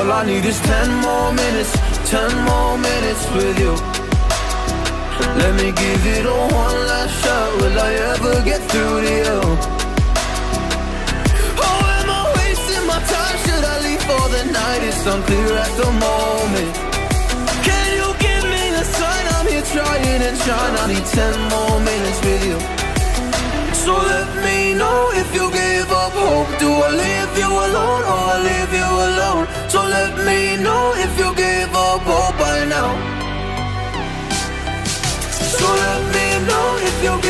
All I need is ten more minutes, ten more minutes with you. Let me give it a one last shot. Will I ever get through to you? Oh, am I wasting my time? Should I leave for the night? It's unclear at the moment. Can you give me a sign? I'm here trying and trying. I need ten more minutes with you. So let me know if you give up hope. Do I leave you alone or I leave you alone? So let me know if you give up hope by now. So let me know if you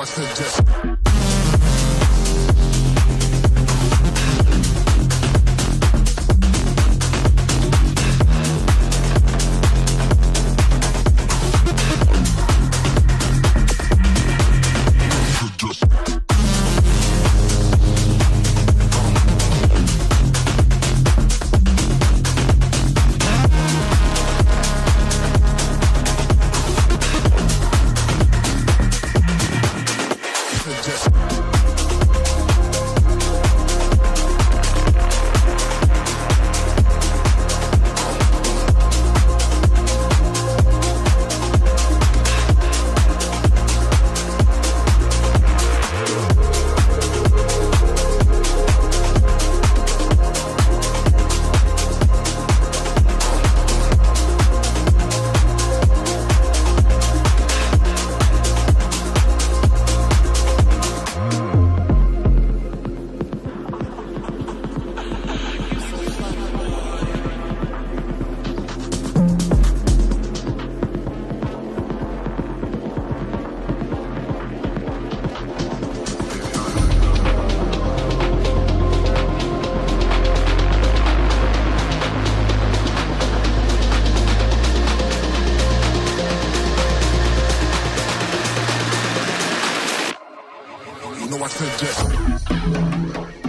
I just. know I said get.